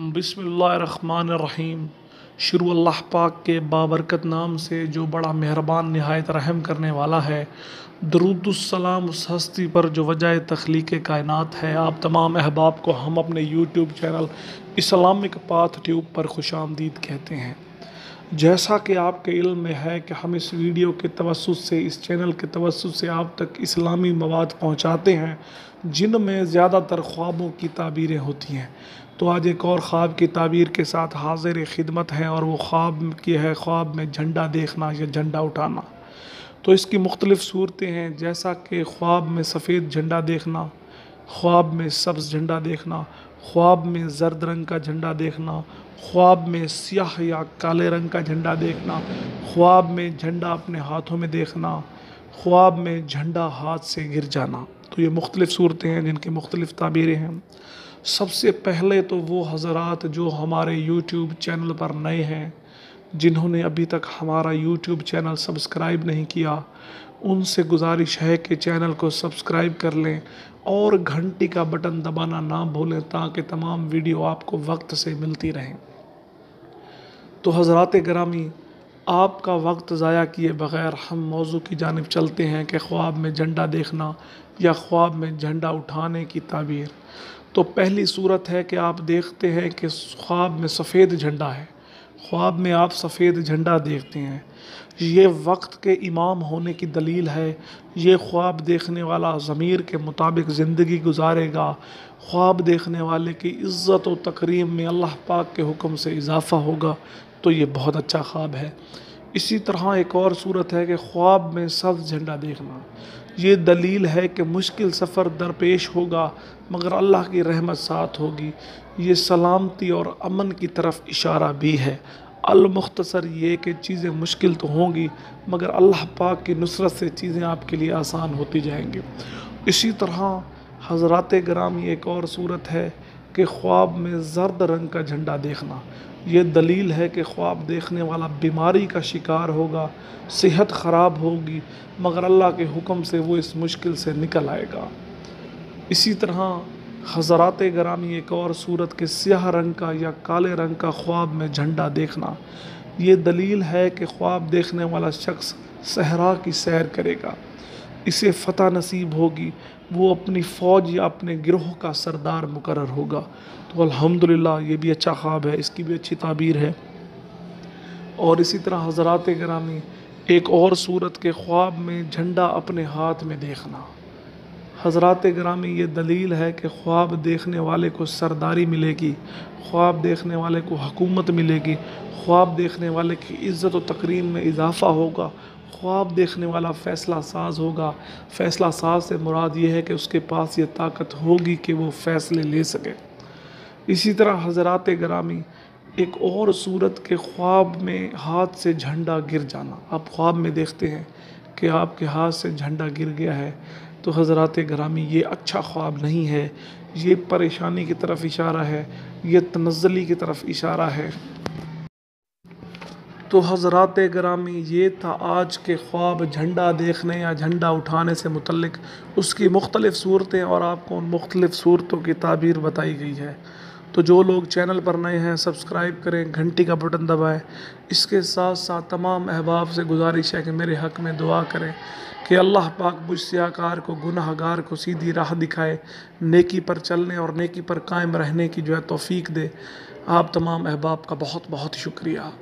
बिसमीम शुरू अल्लाह पाक के बाबरकत नाम से जो बड़ा मेहरबान, नहायत रहम करने वाला है। दरुद्सलाम उस हस्ती पर जो वजह तख्लीक कायनात है। आप तमाम अहबाब को हम अपने YouTube channel Islamic path tube पर खुश आमदीद कहते हैं। जैसा कि आपके इल्म में है कि हम इस वीडियो के तवसत से, इस चैनल के तवसत से आप तक इस्लामी मवाद पहुँचाते हैं, जिनमें ज़्यादातर ख्वाबों की ताबीरें होती हैं। तो आज एक और ख्वाब की ताबीर के साथ हाजिर खिदमत है और वो ख्वाब की है, ख्वाब में झंडा देखना या झंडा उठाना। तो इसकी मुख्तलिफ़ सूरतें हैं, जैसा कि ख्वाब में सफ़ेद झंडा देखना, ख्वाब में सब्ज़ झंडा देखना ख्वाब में जर्द रंग का झंडा देखना, ख्वाब में स्याह या काले रंग का झंडा देखना, ख्वाब में झंडा अपने हाथों में देखना, ख्वाब में झंडा हाथ से गिर जाना। तो ये मुख्तलिफ़ सूरतें हैं जिनकी मुख्तलिफ़ ताबीरें हैं। सबसे पहले तो वो हज़रात जो हमारे यूट्यूब चैनल पर नए हैं, जिन्होंने अभी तक हमारा यूट्यूब चैनल सब्सक्राइब नहीं किया उनसे गुजारिश है कि चैनल को सब्सक्राइब कर लें और घंटी का बटन दबाना ना भूलें ताकि तमाम वीडियो आपको वक्त से मिलती रहें। तो हज़रत ग्रामी, आपका वक्त ज़ाया किए बग़ैर हम मौजू की जानब चलते हैं कि ख्वाब में झंडा देखना या ख्वाब में झंडा उठाने की ताबीर। तो पहली सूरत है कि आप देखते हैं कि ख्वाब में सफ़ेद झंडा है। ख्वाब में आप सफ़ेद झंडा देखते हैं। ये वक्त के इमाम होने की दलील है। ये ख्वाब देखने वाला ज़मीर के मुताबिक ज़िंदगी गुजारेगा। ख्वाब देखने वाले की इज़्ज़त व तकरीम में अल्लाह पाक के हुक्म से इजाफ़ा होगा तो ये बहुत अच्छा ख्वाब है। इसी तरह एक और सूरत है कि ख्वाब में सब्ज़ झंडा देखना। ये दलील है कि मुश्किल सफ़र दरपेश होगा, मगर अल्लाह की रहमत साथ होगी। ये सलामती और अमन की तरफ़ इशारा भी है। अलमुख्तसर ये कि चीज़ें मुश्किल तो होंगी, मगर अल्लाह पाक की नुसरत से चीज़ें आपके लिए आसान होती जाएँगी। इसी तरह हज़रत ये एक और सूरत है कि ख्वाब में जर्द रंग का झंडा देखना। ये दलील है कि ख्वाब देखने वाला बीमारी का शिकार होगा, सेहत ख़राब होगी, मगर अल्लाह के हुक्म से वो इस मुश्किल से निकल आएगा। इसी तरह हज़रात ग्रामी एक और सूरत के स्याह रंग का या काले रंग का ख्वाब में झंडा देखना। ये दलील है कि ख्वाब देखने वाला शख्स सहरा की सैर करेगा। इसे फ़तह नसीब होगी। वो अपनी फ़ौज या अपने गिरोह का सरदार मुकर होगा। तो अल्हम्दुलिल्लाह, ये भी अच्छा ख्वाब है, इसकी भी अच्छी ताबीर है। और इसी तरह हज़रात ग्रामी, एक और सूरत के ख्वाब में झंडा अपने हाथ में देखना। हज़रात ग्रामी, ये दलील है कि ख्वाब देखने वाले को सरदारी मिलेगी, ख्वाब देखने वाले को हकूमत मिलेगी, ख्वाब देखने वाले की इज़्ज़त व तकरीम में इजाफ़ा होगा। ख्वाब देखने वाला फ़ैसला साज होगा। फ़ैसला साज से मुराद ये है कि उसके पास ये ताकत होगी कि वो फ़ैसले ले सके। इसी तरह हज़रात ग्रामी एक और सूरत के ख्वाब में हाथ से झंडा गिर जाना। आप ख्वाब में देखते हैं कि आपके हाथ से झंडा गिर गया है तो हज़रत ग्रामी, ये अच्छा ख्वाब नहीं है। ये परेशानी की तरफ़ इशारा है, ये तनज़ली की तरफ़ इशारा है। तो हज़रत ग्रामी, ये था आज के ख्वाब झंडा देखने या झंडा उठाने से मुतलक उसकी मुख्तलिफ़ सूरतें और आपको उन मुख्तलिफ़ सूरतों की ताबीर बताई गई है। तो जो लोग चैनल पर नए हैं, सब्सक्राइब करें, घंटी का बटन दबाएँ। इसके साथ साथ तमाम अहबाब से गुजारिश है कि मेरे हक़ में दुआ करें कि अल्लाह पाक बुस्याकार को, गुनाहगार को सीधी राह दिखाए, नेकी पर चलने और नेकी पर कायम रहने की जो है तोफ़ी दे। आप तमाम अहबाब का बहुत बहुत शुक्रिया।